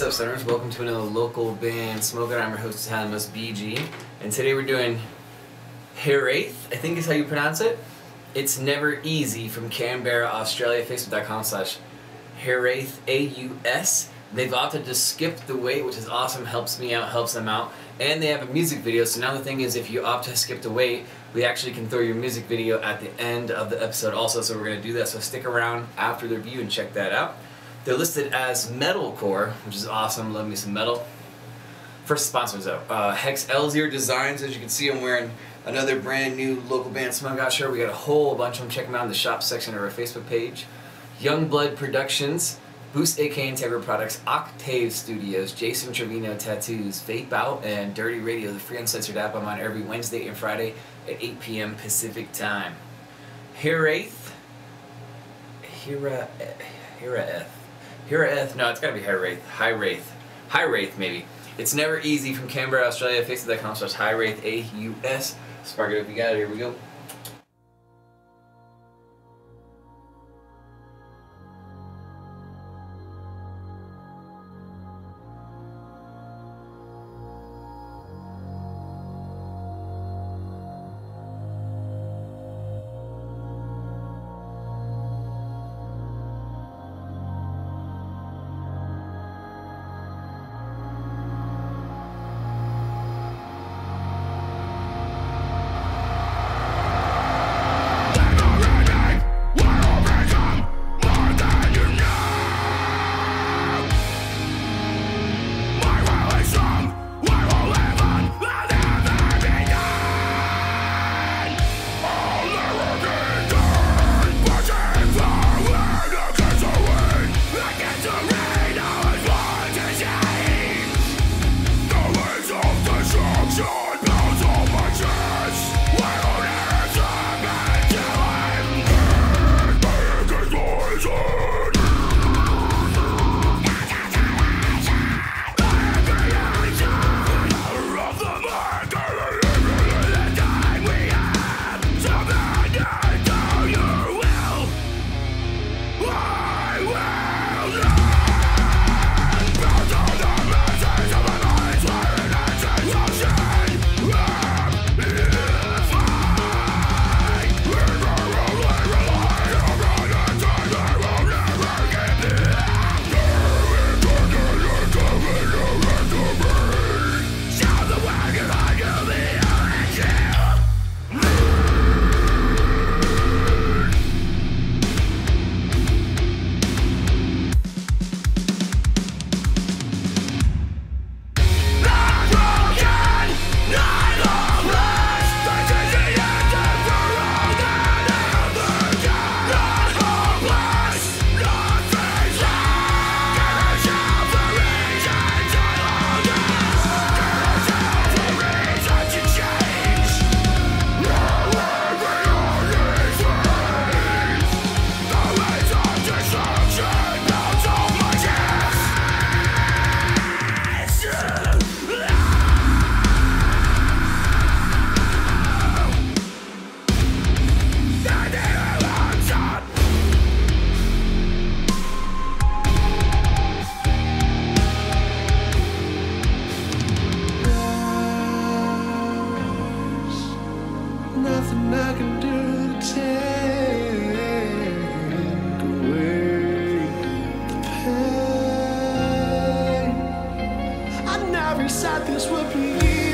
What's up, Stoners? Welcome to another local band smoking. I'm your host, Talamus BG, and today we're doing Heraith, I think is how you pronounce it. It's Never Easy from Canberra, Australia. Facebook.com slash Heraith, A-U-S. They've opted to skip the wait, which is awesome, helps me out, helps them out. And they have a music video, so now the thing is, if you opt to skip the wait, we actually can throw your music video at the end of the episode also, so we're going to do that. So stick around after the review and check that out. They're listed as metalcore, which is awesome. Love me some metal. First sponsors though, uh, Hex Elzier Designs. As you can see, I'm wearing another brand new local band Smoke Out shirt. We got a whole bunch of them. Check them out in the shop section of our Facebook page. Youngblood Productions, Boost AK Integra Products, Octave Studios, Jason Trevino Tattoos, Vape Out, and Dirty Radio, the free uncensored app. I'm on every Wednesday and Friday at 8 p.m. Pacific time. Heraith, Hera, Heraeth. Heraeth, no, it's gotta be Heraith. High Wraith. High Wraith, maybe. It's never easy from Canberra, Australia. Facebook.com slash High Wraith, A U S. Spark it up, you got it. Here we go. Never said this would be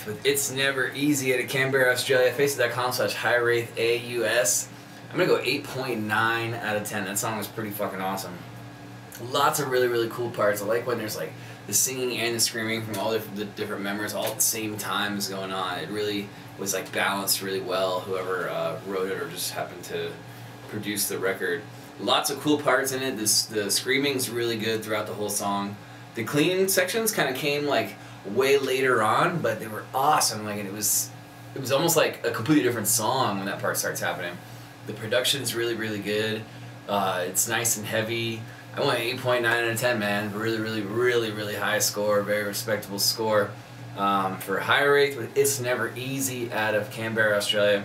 Wraith with It's Never Easy at a Canberra, Australia. Facebook.com slash High Wraith AUS. I'm gonna go 8.9 out of 10. That song was pretty fucking awesome. Lots of really, really cool parts. I like when there's like the singing and the screaming from all the, the different members all at the same time is going on. It really was like balanced really well, whoever uh, wrote it or just happened to produce the record. Lots of cool parts in it. This, the screaming's really good throughout the whole song. The clean sections kind of came like way later on, but they were awesome. Like it was, it was almost like a completely different song when that part starts happening. The production's really, really good. Uh, it's nice and heavy. I went 8.9 out of 10, man. Really, really, really, really high score. Very respectable score. Um, for High Wraith with It's Never Easy out of Canberra, Australia.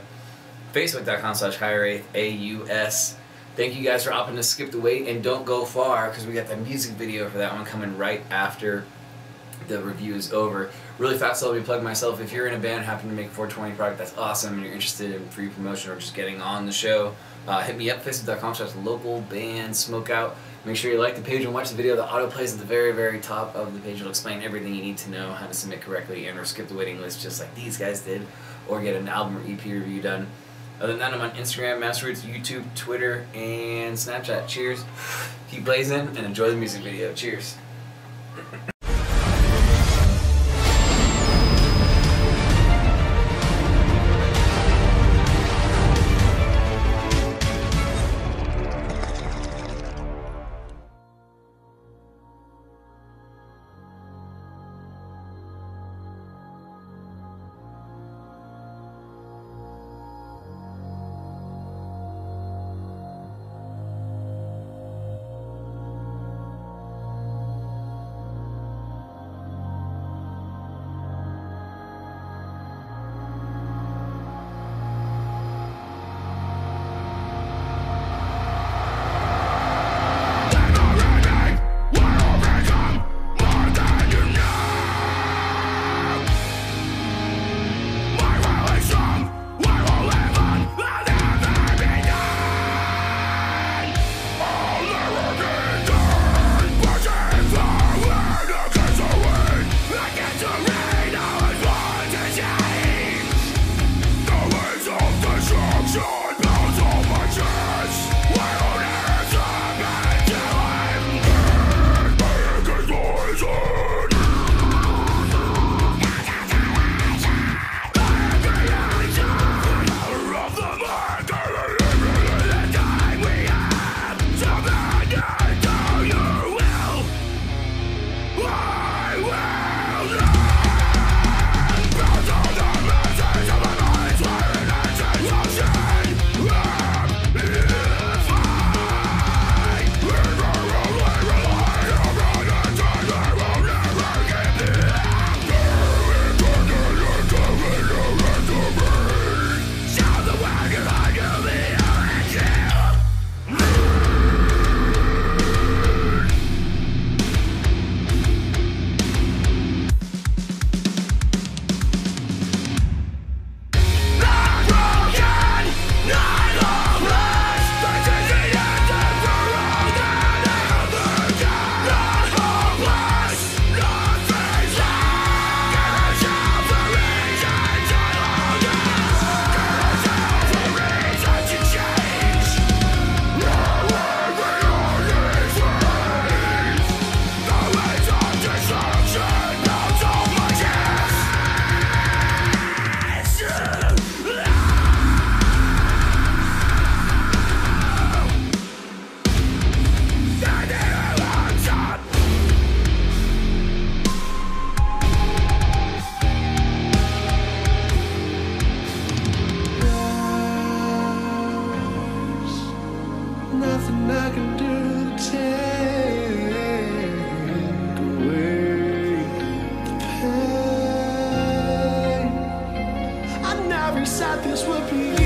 Facebook.com slash High Wraith AUS. Thank you guys for opting to skip the wait and don't go far because we got the music video for that one coming right after the review is over. Really fast, let me plug myself. If you're in a band, happen to make a 420 product, that's awesome, and you're interested in free promotion or just getting on the show, uh, hit me up, facebook.com slash local band smokeout. Make sure you like the page and watch the video. The auto plays at the very, very top of the page. It'll explain everything you need to know, how to submit correctly, and or skip the waiting list just like these guys did, or get an album or EP review done. Other than that, I'm on Instagram, MassRoots, YouTube, Twitter, and Snapchat. Cheers. Keep blazing and enjoy the music video. Cheers. Nothing I can do to take away the pain. I never said this would be.